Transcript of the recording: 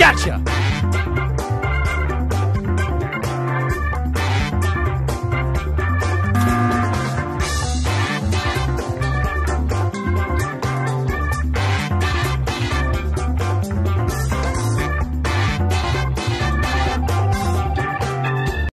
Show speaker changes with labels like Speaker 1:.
Speaker 1: Gotcha!